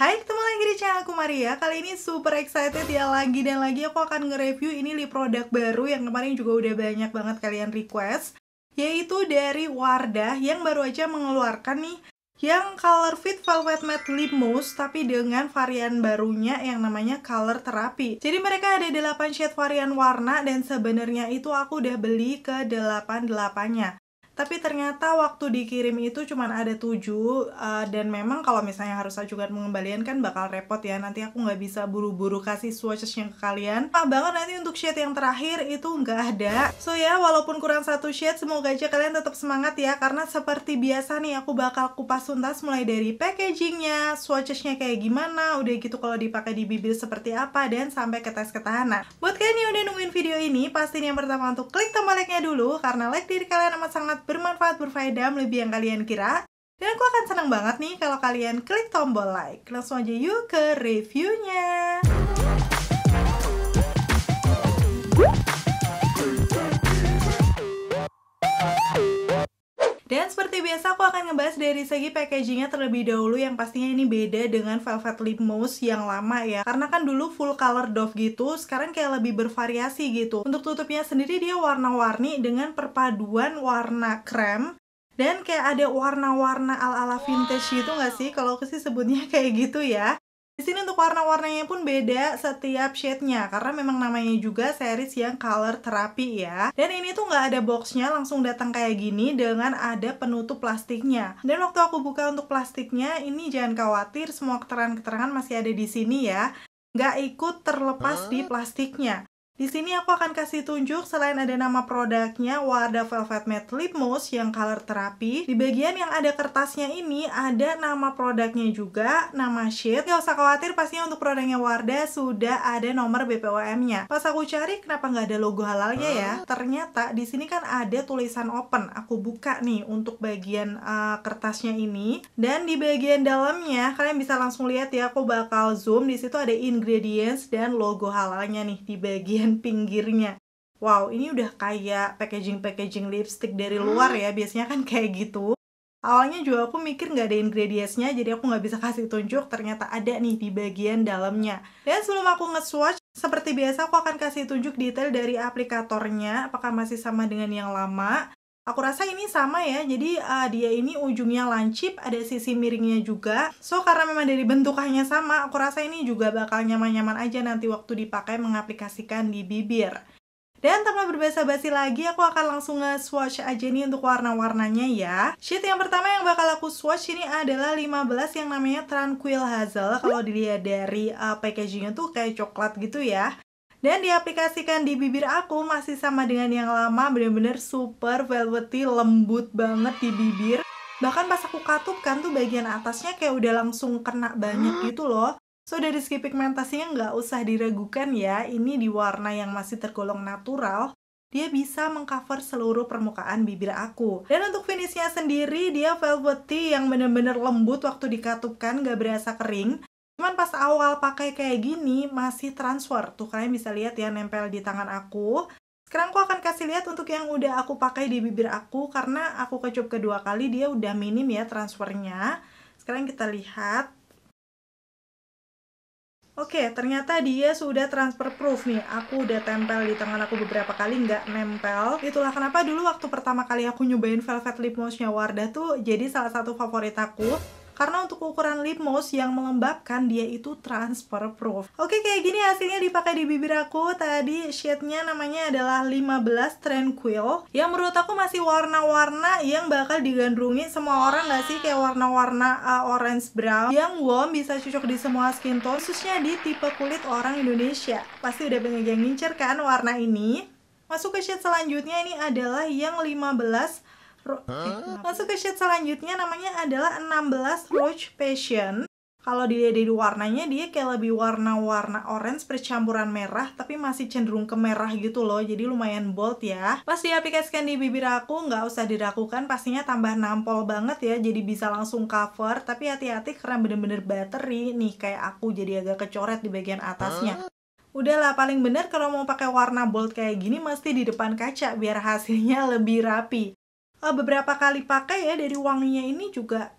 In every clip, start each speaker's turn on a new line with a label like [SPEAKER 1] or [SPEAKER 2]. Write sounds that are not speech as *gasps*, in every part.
[SPEAKER 1] Hai, ketemu lagi di channel aku Maria. Kali ini super excited ya lagi dan lagi aku akan nge-review ini lip produk baru yang kemarin juga udah banyak banget kalian request yaitu dari Wardah yang baru aja mengeluarkan nih yang Color Fit Velvet Matte Lip Mousse tapi dengan varian barunya yang namanya Color Therapy. Jadi mereka ada 8 shade varian warna dan sebenarnya itu aku udah beli ke 8-8-nya tapi ternyata waktu dikirim itu cuma ada tujuh uh, dan memang kalau misalnya harus ajukan pengembalian kan bakal repot ya. Nanti aku nggak bisa buru-buru kasih swatchesnya ke kalian. Ah banget nanti untuk shade yang terakhir itu nggak ada. So ya walaupun kurang satu shade semoga aja kalian tetap semangat ya. Karena seperti biasa nih aku bakal kupas tuntas mulai dari packagingnya swatchesnya kayak gimana udah gitu kalau dipakai di bibir seperti apa dan sampai ke tes ketahanan. Buat kalian yang udah nungguin video ini pastiin yang pertama untuk klik tombol like-nya dulu karena like diri kalian amat sangat bermanfaat, berfaedah, melebihi yang kalian kira. Dan aku akan senang banget nih kalau kalian klik tombol like. Langsung aja yuk ke reviewnya. Dan seperti biasa aku akan ngebahas dari segi packagingnya terlebih dahulu yang pastinya ini beda dengan Velvet Lip Mousse yang lama ya Karena kan dulu full color doff gitu, sekarang kayak lebih bervariasi gitu Untuk tutupnya sendiri dia warna-warni dengan perpaduan warna krem dan kayak ada warna-warna ala-ala vintage gitu nggak sih? Kalau aku sih sebutnya *laughs* kayak gitu ya. Di sini untuk warna-warnanya pun beda setiap shade-nya karena memang namanya juga series yang color terapi ya. Dan ini tuh nggak ada boxnya, langsung datang kayak gini dengan ada penutup plastiknya. Dan waktu aku buka untuk plastiknya, ini jangan khawatir semua keterangan-keterangan masih ada di sini ya. Nggak ikut terlepas di plastiknya. Di sini aku akan kasih tunjuk selain ada nama produknya Wardah Velvet Matte Lip Mousse yang color terapi. Di bagian yang ada kertasnya ini ada nama produknya juga, nama shade. Gak usah khawatir pastinya untuk produknya Wardah sudah ada nomor BPOM-nya. Pas aku cari kenapa nggak ada logo halalnya ya? Ternyata di sini kan ada tulisan open. Aku buka nih untuk bagian uh, kertasnya ini. Dan di bagian dalamnya kalian bisa langsung lihat ya aku bakal zoom. Di situ ada ingredients dan logo halalnya nih di bagian bagian pinggirnya. Wow, ini udah kayak packaging-packaging lipstick dari luar ya. Biasanya kan kayak gitu. Awalnya juga aku mikir nggak ada ingredientsnya, jadi aku nggak bisa kasih tunjuk. Ternyata ada nih di bagian dalamnya. Dan sebelum aku nge-swatch, seperti biasa aku akan kasih tunjuk detail dari aplikatornya. Apakah masih sama dengan yang lama. Aku rasa ini sama ya, jadi uh, dia ini ujungnya lancip, ada sisi miringnya juga. So, karena memang dari bentukannya sama, aku rasa ini juga bakal nyaman-nyaman aja nanti waktu dipakai mengaplikasikan di bibir. Dan tanpa berbahasa basi lagi, aku akan langsung nge-swatch aja nih untuk warna-warnanya ya. Shade yang pertama yang bakal aku swatch ini adalah 15 yang namanya Tranquil Hazel. Kalau dilihat dari uh, packagingnya tuh kayak coklat gitu ya dan diaplikasikan di bibir aku masih sama dengan yang lama bener-bener super velvety lembut banget di bibir bahkan pas aku katupkan tuh bagian atasnya kayak udah langsung kena banyak gitu loh so dari segi pigmentasinya nggak usah diragukan ya ini di warna yang masih tergolong natural dia bisa mengcover seluruh permukaan bibir aku. Dan untuk finishnya sendiri, dia velvety yang bener-bener lembut waktu dikatupkan, gak berasa kering. Cuman pas awal pakai kayak gini masih transfer. Tuh kalian bisa lihat ya nempel di tangan aku. Sekarang aku akan kasih lihat untuk yang udah aku pakai di bibir aku karena aku kecup kedua kali dia udah minim ya transfernya. Sekarang kita lihat. Oke, ternyata dia sudah transfer proof nih. Aku udah tempel di tangan aku beberapa kali, nggak nempel. Itulah kenapa dulu waktu pertama kali aku nyobain Velvet Lip Mousse-nya Wardah tuh jadi salah satu favorit aku karena untuk ukuran lip mousse yang melembabkan dia itu transfer proof. Oke kayak gini hasilnya dipakai di bibir aku. Tadi shade-nya namanya adalah 15 Tranquil yang menurut aku masih warna-warna yang bakal digandrungi semua orang gak sih? Kayak warna-warna uh, orange brown. Yang warm bisa cocok di semua skin tone khususnya di tipe kulit orang Indonesia. Pasti udah pengen ngincer kan warna ini? Masuk ke shade selanjutnya ini adalah yang 15 Masuk ke shade selanjutnya namanya adalah 16 Roach Passion. Kalau dilihat dari warnanya dia kayak lebih warna-warna orange percampuran merah tapi masih cenderung ke merah gitu loh. Jadi lumayan bold ya. Pas diaplikasikan di bibir aku nggak usah dirakukan pastinya tambah nampol banget ya. Jadi bisa langsung cover tapi hati-hati karena bener-bener battery nih. Kayak aku jadi agak kecoret di bagian atasnya. Udahlah paling bener kalau mau pakai warna bold kayak gini mesti di depan kaca biar hasilnya *laughs* lebih rapi uh, beberapa kali pakai ya dari wanginya ini juga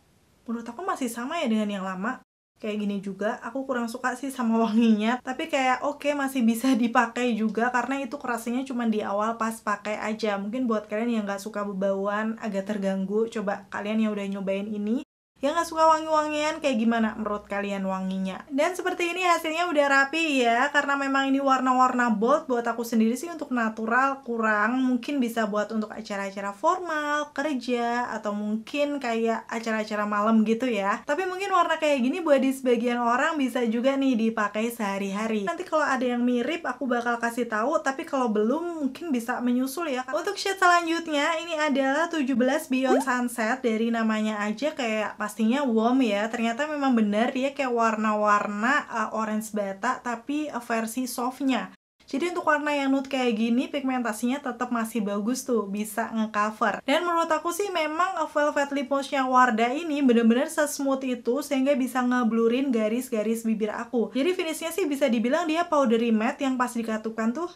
[SPEAKER 1] menurut aku masih sama ya dengan yang lama. Kayak gini juga aku kurang suka sih sama *laughs* wanginya. Tapi kayak oke okay, masih bisa dipakai juga karena itu kerasanya cuma di awal pas pakai aja. Mungkin buat kalian yang nggak suka bebauan agak terganggu coba kalian yang udah nyobain ini yang gak suka wangi-wangian kayak gimana menurut kalian wanginya? Dan seperti ini hasilnya udah rapi ya karena memang ini warna-warna bold buat aku sendiri sih untuk natural kurang. Mungkin bisa buat untuk acara-acara formal kerja atau mungkin kayak acara-acara malam gitu ya. Tapi mungkin warna kayak gini buat di sebagian orang bisa juga nih dipakai sehari-hari. Nanti kalau ada yang mirip aku bakal kasih tahu. Tapi kalau belum mungkin bisa menyusul ya. Untuk shade selanjutnya ini adalah 17 Beyond Sunset. Dari namanya aja kayak pas pastinya warm ya ternyata memang benar dia kayak warna-warna uh, orange bata tapi uh, versi softnya jadi untuk warna yang nude kayak gini pigmentasinya tetap masih bagus tuh bisa ngecover. Dan menurut aku sih memang velvet lip glossnya Wardah ini bener-bener sesmooth itu sehingga bisa ngeblurin garis-garis bibir aku. Jadi finishnya sih bisa dibilang dia powdery matte yang pas dikatukan tuh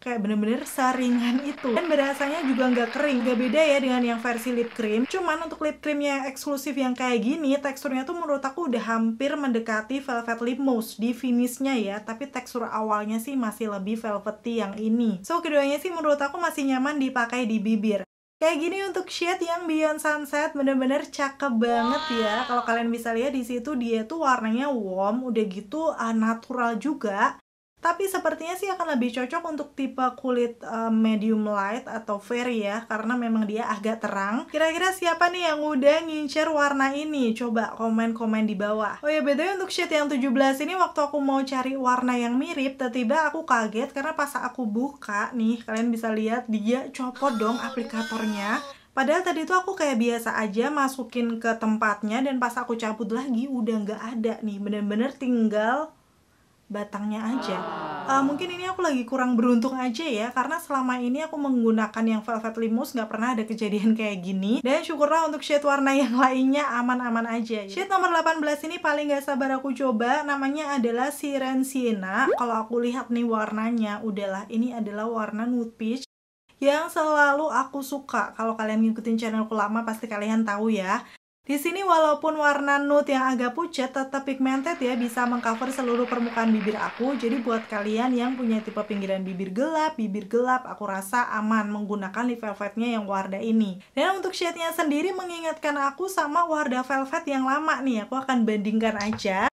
[SPEAKER 1] kayak bener-bener saringan itu. Dan berasanya juga nggak kering gak beda ya dengan yang versi lip cream. Cuman untuk lip cream yang eksklusif yang kayak gini teksturnya tuh menurut aku udah hampir mendekati velvet lip mousse di finishnya ya. Tapi tekstur awalnya sih masih lebih velvety yang ini. So keduanya sih menurut aku masih nyaman dipakai di bibir. Kayak gini untuk shade yang Beyond Sunset bener-bener cakep banget ya. Kalau kalian bisa lihat di situ dia tuh warnanya warm, udah gitu uh, natural juga. Tapi sepertinya sih akan lebih cocok untuk tipe kulit uh, medium light atau fair ya, karena memang dia agak terang. Kira-kira siapa nih yang udah ngincer warna ini? Coba komen-komen di bawah. Oh ya, beda untuk shade yang 17 ini waktu aku mau cari warna yang mirip, tiba-tiba aku kaget karena pas aku buka nih, kalian bisa lihat dia copot dong aplikatornya. Padahal tadi tuh aku kayak biasa aja masukin ke tempatnya dan pas aku cabut lagi udah nggak ada nih, bener-bener tinggal batangnya aja. Uh, mungkin ini aku lagi kurang beruntung aja ya, karena selama ini aku menggunakan yang Velvet Limus nggak pernah ada kejadian kayak gini. Dan syukurlah untuk shade warna yang lainnya aman-aman aja. Shade nomor 18 ini paling gak sabar aku coba, namanya adalah Siren Sienna. Kalau aku lihat nih warnanya, udahlah ini adalah warna nude peach yang selalu aku suka. Kalau kalian ngikutin channelku lama pasti kalian tahu ya. Di sini walaupun warna nude yang agak pucat tetap pigmented ya bisa mengcover seluruh permukaan bibir aku. Jadi buat kalian yang punya tipe pinggiran bibir gelap, bibir gelap, aku rasa aman menggunakan lip velvetnya yang Wardah ini. Dan untuk shade-nya sendiri mengingatkan aku sama Wardah Velvet yang lama nih. Aku akan bandingkan aja.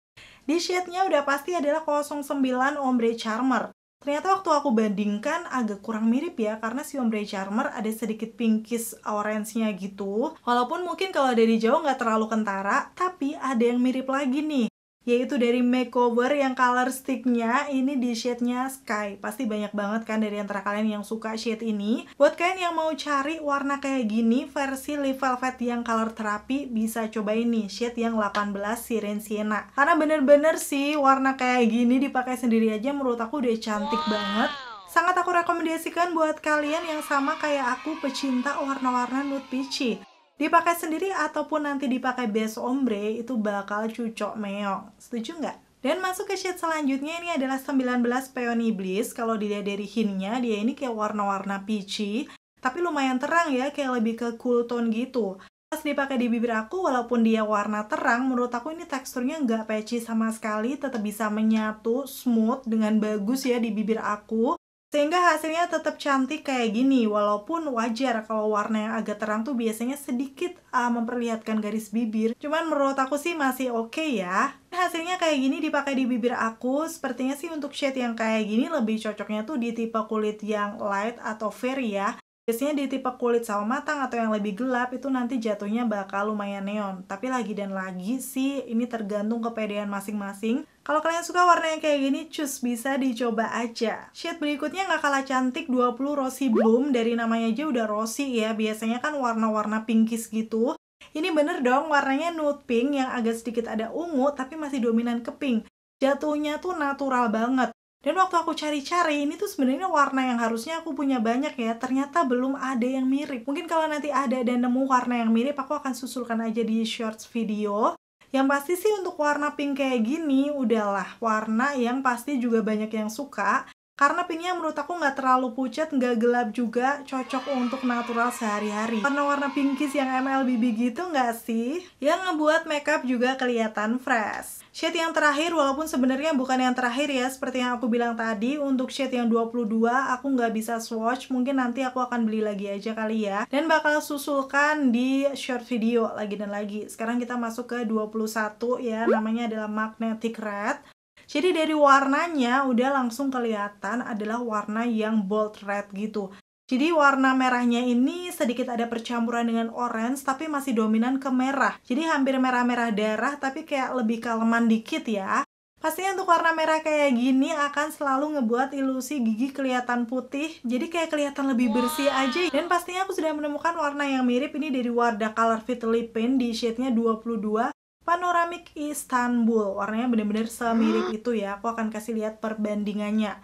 [SPEAKER 1] Di shade-nya udah pasti adalah 09 Ombre Charmer. Ternyata waktu aku bandingkan agak kurang mirip ya karena si ombre charmer ada sedikit pinkish orange-nya gitu. Walaupun mungkin kalau dari jauh nggak terlalu kentara, tapi ada yang mirip lagi nih yaitu dari makeover yang color sticknya ini di shade-nya sky. Pasti banyak banget kan dari antara kalian yang suka shade ini. Buat kalian yang mau cari warna kayak gini versi lip velvet yang color terapi bisa coba ini shade yang 18 Siren Sienna karena bener-bener sih warna kayak gini dipakai sendiri aja menurut aku udah cantik wow. banget. Sangat aku rekomendasikan buat kalian yang sama kayak aku pecinta warna-warna nude peachy dipakai sendiri ataupun nanti dipakai base ombre itu bakal cucok meong setuju nggak? Dan masuk ke shade selanjutnya ini adalah 19 Peon Iblis. Kalau dilihat dari hintnya, dia ini kayak warna-warna peachy. Tapi lumayan terang ya, kayak lebih ke cool tone gitu. Pas dipakai di bibir aku, walaupun dia warna terang, menurut aku ini teksturnya nggak patchy sama sekali. Tetap bisa menyatu, smooth, dengan bagus ya di bibir aku. Sehingga hasilnya tetap cantik kayak gini, walaupun wajar kalau warna yang agak terang tuh biasanya sedikit uh, memperlihatkan garis bibir. Cuman menurut aku sih masih oke okay ya. Hasilnya kayak gini dipakai di bibir aku, sepertinya sih untuk shade yang kayak gini lebih cocoknya tuh di tipe kulit yang light atau fair ya. Biasanya di tipe kulit sawo matang atau yang lebih gelap itu nanti jatuhnya bakal lumayan neon. Tapi lagi dan lagi sih ini tergantung kepedean masing-masing. Kalau kalian suka warna yang kayak gini, cus bisa dicoba aja. Shade berikutnya nggak kalah cantik 20 Rosy Bloom. Dari namanya aja udah rosy ya. Biasanya kan warna-warna pinkish gitu. Ini bener dong warnanya nude pink yang agak sedikit ada ungu tapi masih dominan ke pink. Jatuhnya tuh natural banget. Dan waktu aku cari-cari, ini tuh sebenarnya warna yang harusnya aku punya banyak ya. Ternyata belum ada yang mirip. Mungkin kalau nanti ada dan nemu warna yang mirip, aku akan susulkan aja di shorts video. Yang pasti sih untuk warna pink kayak gini udahlah. Warna yang pasti juga banyak yang suka karena pinknya menurut aku nggak terlalu pucat, nggak gelap juga, cocok untuk natural sehari-hari. Warna-warna pinkies yang MLBB gitu nggak sih? Yang ngebuat makeup juga kelihatan fresh. Shade yang terakhir, walaupun sebenarnya bukan yang terakhir ya, seperti yang aku bilang tadi, untuk shade yang 22 aku nggak bisa swatch, mungkin nanti aku akan beli lagi aja kali ya. Dan bakal susulkan di short video lagi dan lagi. Sekarang kita masuk ke 21 ya, namanya adalah Magnetic Red. Jadi dari warnanya udah langsung kelihatan adalah warna yang bold red gitu. Jadi warna merahnya ini sedikit ada percampuran dengan orange tapi masih dominan ke merah. Jadi hampir merah-merah darah tapi kayak lebih kaleman dikit ya. Pastinya untuk warna merah kayak gini akan selalu ngebuat ilusi gigi kelihatan putih, jadi kayak kelihatan lebih bersih aja. Dan pastinya aku sudah menemukan warna yang mirip ini dari Wardah Color Fit Lip Paint di shade-nya 22. Panoramic Istanbul. Warnanya bener-bener semirip *gasps* itu ya. Aku akan kasih lihat perbandingannya.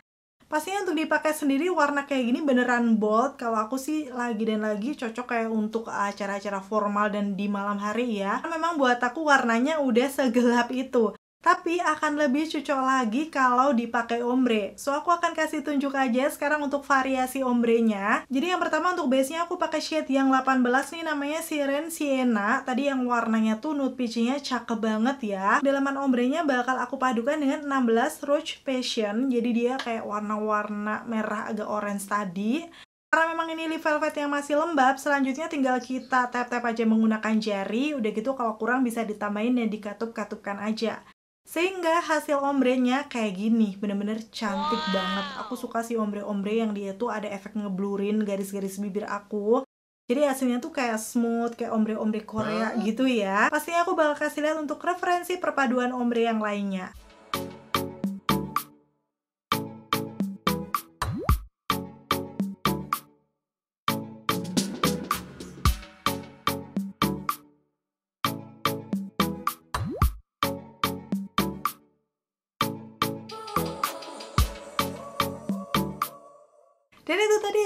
[SPEAKER 1] Pastinya untuk dipakai sendiri warna kayak gini beneran bold. Kalau aku sih lagi dan lagi cocok kayak untuk acara-acara formal dan di malam hari ya. Memang buat aku warnanya udah segelap itu. Tapi akan lebih cocok lagi kalau dipakai ombre. So aku akan kasih tunjuk aja sekarang untuk variasi ombrenya. Jadi yang pertama untuk base-nya aku pakai shade yang 18 nih namanya Siren Sienna. Tadi yang warnanya tuh nude peach-nya cakep banget ya. Dalaman ombrenya bakal aku padukan dengan 16 Rouge Passion. Jadi dia kayak warna-warna merah agak orange tadi. Karena memang ini lip velvet yang masih lembab, selanjutnya tinggal kita tap-tap aja menggunakan jari. Udah gitu kalau kurang bisa ditambahin dan dikatup-katupkan aja. Sehingga hasil ombrenya kayak gini, bener-bener cantik wow. banget. Aku suka sih ombre-ombre yang dia tuh ada efek ngeblurin garis-garis bibir aku. Jadi hasilnya tuh kayak smooth, kayak ombre-ombre Korea gitu ya. Pastinya aku bakal kasih lihat untuk referensi perpaduan ombre yang lainnya.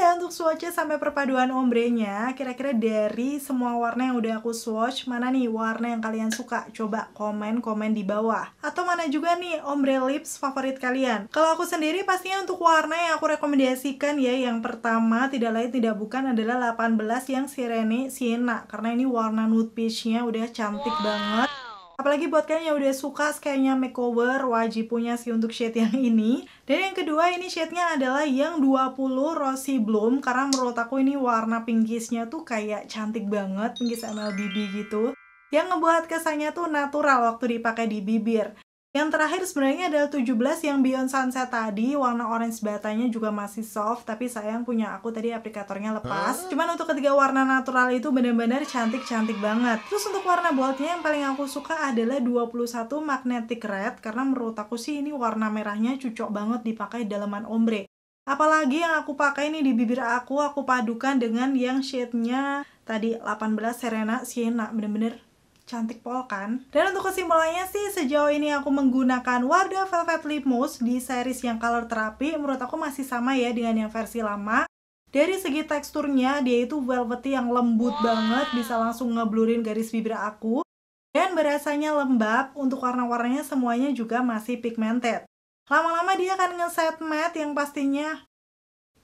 [SPEAKER 1] Ya untuk swatchnya sampai perpaduan ombrenya. Kira-kira dari semua warna yang udah aku swatch, mana nih warna yang kalian suka? Coba komen-komen di bawah. Atau mana juga nih ombre lips favorit kalian? Kalau aku sendiri pastinya untuk warna yang aku rekomendasikan ya, yang pertama tidak lain tidak bukan adalah 18 yang Sirene Sienna. Karena ini warna nude peach-nya udah cantik wow. banget Apalagi buat kalian yang udah suka kayaknya makeover, wajib punya sih untuk shade yang ini. Dan yang kedua ini shade-nya adalah yang 20 Rosy Bloom karena menurut aku ini warna pinkisnya tuh kayak cantik banget, pinkis MLBB gitu. Yang ngebuat kesannya tuh natural waktu dipakai di bibir. Yang terakhir sebenarnya adalah 17 yang Beyond Sunset tadi, warna orange batanya juga masih soft, tapi sayang punya aku tadi aplikatornya lepas. Huh? Cuman untuk ketiga warna natural itu benar-benar cantik-cantik banget. Terus untuk warna boldnya yang paling aku suka adalah 21 Magnetic Red, karena menurut aku sih ini warna merahnya cocok banget dipakai dalaman ombre. Apalagi yang aku pakai ini di bibir aku, aku padukan dengan yang shade-nya tadi 18 Serena Sienna, bener-bener cantik pol kan? Dan untuk kesimpulannya sih sejauh ini aku menggunakan Wardah Velvet Lip Mousse di series yang color terapi menurut aku masih sama ya dengan yang versi lama. Dari segi teksturnya dia itu velvety yang lembut banget bisa langsung ngeblurin garis bibir aku dan berasanya lembab untuk warna-warnanya semuanya juga masih pigmented. Lama-lama dia akan ngeset matte yang pastinya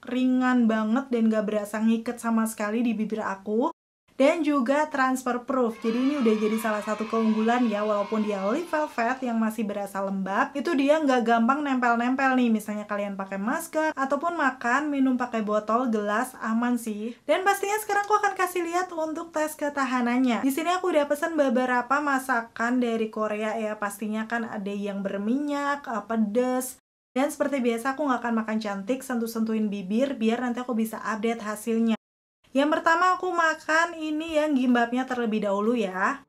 [SPEAKER 1] ringan banget dan gak berasa ngiket sama sekali di bibir aku dan juga transfer proof. Jadi ini udah jadi salah satu keunggulan ya walaupun dia lip velvet yang masih berasa lembab, itu dia nggak gampang nempel-nempel nih. Misalnya kalian pakai masker ataupun makan, minum pakai botol, gelas aman sih. Dan pastinya sekarang aku akan kasih lihat untuk tes ketahanannya. Di sini aku udah pesen beberapa masakan dari Korea ya. Pastinya kan ada yang berminyak, pedes, dan seperti biasa aku nggak akan makan cantik, sentuh-sentuhin bibir biar nanti aku bisa update hasilnya. Yang pertama aku makan ini yang gimbapnya terlebih dahulu ya.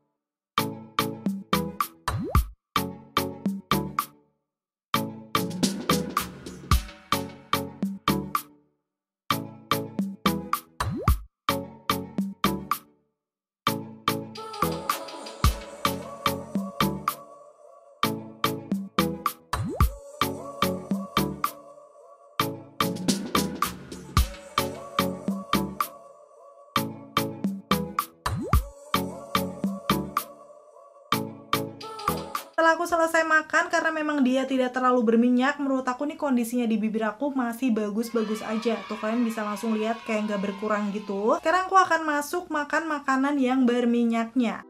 [SPEAKER 1] Setelah aku selesai makan karena memang dia tidak terlalu berminyak menurut aku nih kondisinya di bibir aku masih bagus-bagus aja. Tuh kalian bisa langsung lihat kayak nggak berkurang gitu. Sekarang aku akan masuk makan makanan yang berminyaknya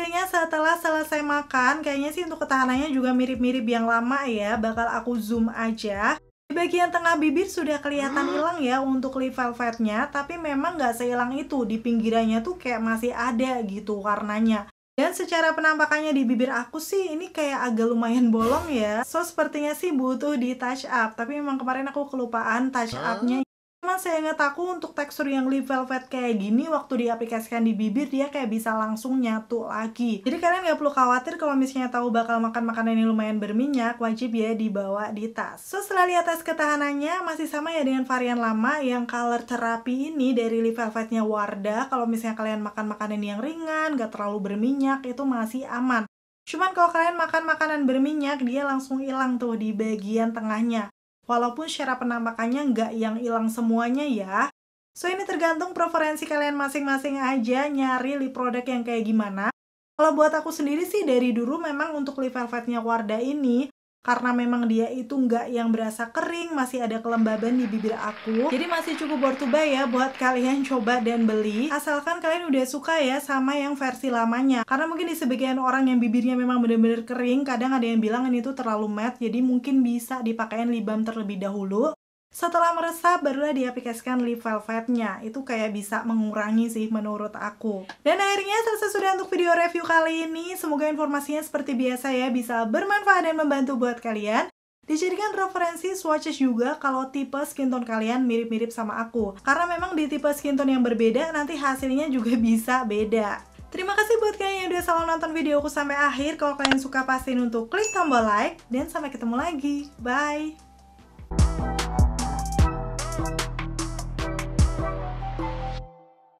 [SPEAKER 1] hasilnya setelah selesai makan. Kayaknya sih untuk ketahanannya juga mirip-mirip yang lama ya. Bakal aku zoom aja. Di bagian tengah bibir sudah kelihatan hilang ya untuk lip velvetnya, tapi memang nggak sehilang itu. Di pinggirannya tuh kayak masih ada gitu warnanya. Dan secara penampakannya di bibir aku sih ini kayak agak lumayan bolong ya. So sepertinya sih butuh di touch up, tapi memang kemarin aku kelupaan touch upnya Emang saya ingat aku untuk tekstur yang lip velvet kayak gini waktu diaplikasikan di bibir dia kayak bisa langsung nyatu lagi. Jadi kalian nggak perlu khawatir kalau misalnya tahu bakal makan makanan ini lumayan berminyak, wajib ya dibawa di tas. So setelah lihat tes ketahanannya masih sama ya dengan varian lama yang color terapi ini dari lip velvetnya Wardah. Kalau misalnya kalian makan makanan yang ringan, nggak terlalu berminyak itu masih aman. Cuman kalau kalian makan makanan berminyak, dia langsung hilang tuh di bagian tengahnya walaupun secara penampakannya nggak yang hilang semuanya ya. So ini tergantung preferensi kalian masing-masing aja nyari lip produk yang kayak gimana. Kalau buat aku sendiri sih dari dulu memang untuk lip velvetnya Wardah ini karena memang dia itu nggak yang berasa kering masih ada kelembaban di bibir aku. Jadi masih cukup worth to buy ya buat kalian coba dan beli. Asalkan kalian udah suka ya sama yang versi lamanya. Karena mungkin di sebagian orang yang bibirnya memang bener-bener kering kadang ada yang bilang ini tuh terlalu matte jadi mungkin bisa dipakein lip balm terlebih dahulu setelah meresap, barulah diaplikasikan lip velvetnya. Itu kayak bisa mengurangi sih menurut aku. Dan akhirnya selesai sudah untuk video review kali ini. Semoga informasinya seperti biasa ya, bisa bermanfaat dan membantu buat kalian. Dijadikan referensi swatches juga kalau tipe skin tone kalian mirip-mirip sama aku. Karena memang di tipe skin tone yang berbeda, nanti hasilnya juga *laughs* bisa beda. Terima kasih buat kalian yang udah selalu nonton videoku sampai akhir. Kalau kalian suka, pastiin untuk klik tombol like. Dan sampai ketemu lagi. Bye!